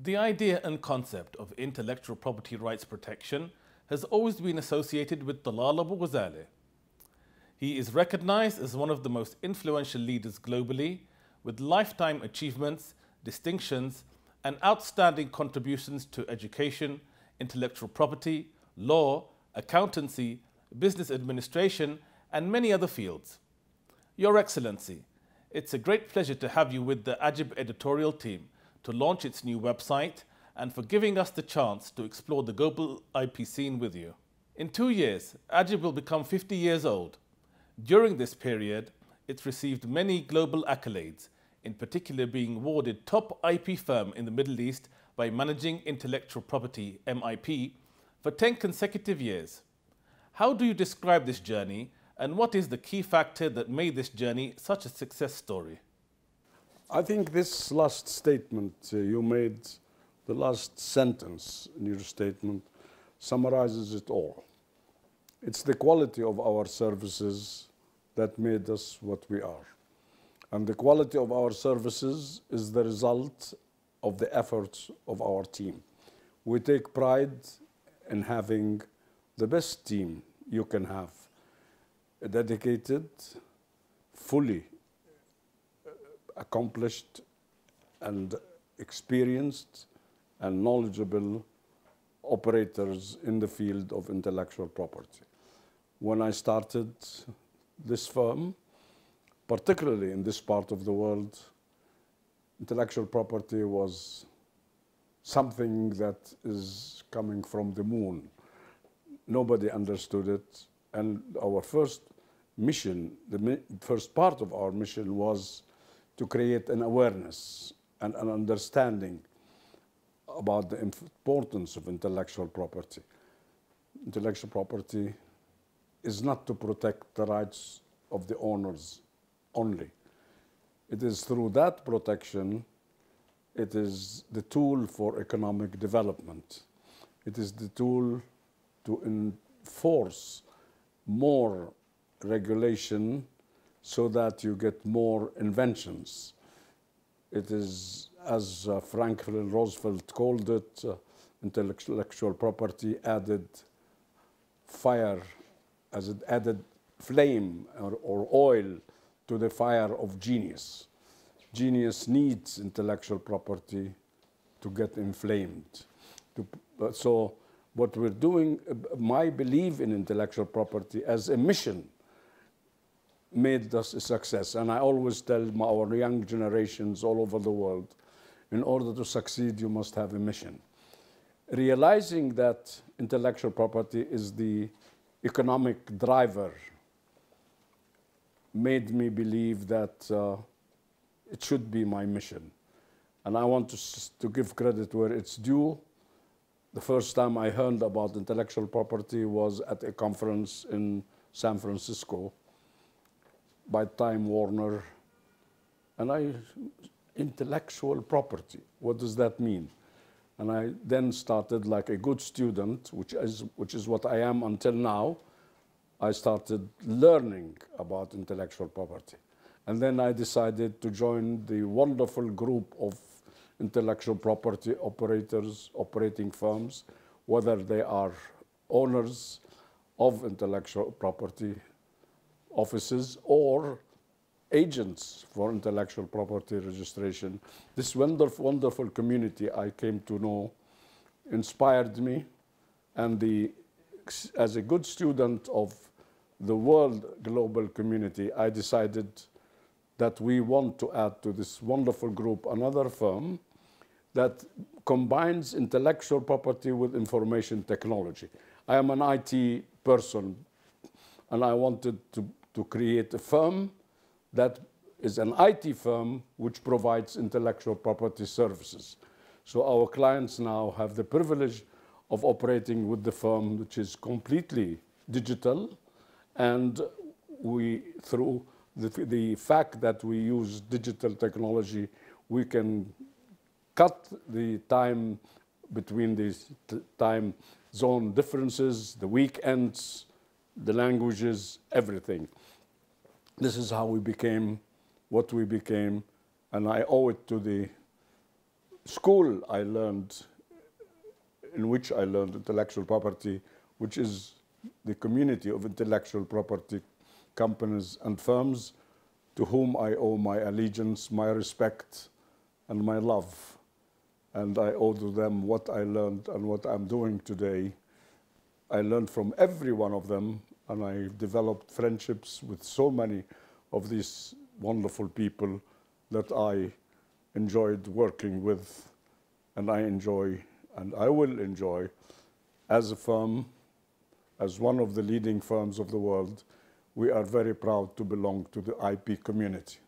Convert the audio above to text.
The idea and concept of intellectual property rights protection has always been associated with Talal Abu Ghazaleh. He is recognized as one of the most influential leaders globally with lifetime achievements, distinctions, and outstanding contributions to education, intellectual property, law, accountancy, business administration, and many other fields. Your Excellency, it's a great pleasure to have you with the AGIP editorial team to launch its new website and for giving us the chance to explore the global IP scene with you. In two years, AGIP will become 50 years old. During this period, it's received many global accolades, in particular being awarded top IP firm in the Middle East by Managing Intellectual Property MIP for 10 consecutive years. How do you describe this journey and what is the key factor that made this journey such a success story? I think this last statement uh, you made, the last sentence in your statement, summarizes it all. It's the quality of our services that made us what we are. And the quality of our services is the result of the efforts of our team. We take pride in having the best team you can have dedicated, fully accomplished and experienced and knowledgeable operators in the field of intellectual property. When I started this firm, particularly in this part of the world, intellectual property was something that is coming from the moon. Nobody understood it. And our first mission, the first part of our mission was to create an awareness and an understanding about the importance of intellectual property. Intellectual property is not to protect the rights of the owners only. It is through that protection, it is the tool for economic development. It is the tool to enforce more regulation so that you get more inventions. It is, as uh, Franklin Roosevelt called it, uh, intellectual property added fire, as it added flame or, or oil to the fire of genius. Genius needs intellectual property to get inflamed. To, uh, so what we're doing, uh, my belief in intellectual property as a mission made us a success. And I always tell my, our young generations all over the world, in order to succeed, you must have a mission. Realizing that intellectual property is the economic driver made me believe that uh, it should be my mission. And I want to, to give credit where it's due. The first time I heard about intellectual property was at a conference in San Francisco by Time Warner. And I, intellectual property, what does that mean? And I then started like a good student, which is, which is what I am until now. I started learning about intellectual property. And then I decided to join the wonderful group of intellectual property operators, operating firms, whether they are owners of intellectual property offices or agents for intellectual property registration. This wonderful, wonderful community I came to know inspired me, and the, as a good student of the world global community, I decided that we want to add to this wonderful group another firm that combines intellectual property with information technology. I am an IT person, and I wanted to to create a firm that is an IT firm which provides intellectual property services. So our clients now have the privilege of operating with the firm which is completely digital and we, through the, the fact that we use digital technology, we can cut the time between these time zone differences, the weekends, the languages, everything. This is how we became what we became, and I owe it to the school I learned, in which I learned intellectual property, which is the community of intellectual property companies and firms to whom I owe my allegiance, my respect, and my love. And I owe to them what I learned and what I'm doing today. I learned from every one of them, and I developed friendships with so many of these wonderful people that I enjoyed working with, and I enjoy, and I will enjoy, as a firm, as one of the leading firms of the world, we are very proud to belong to the IP community.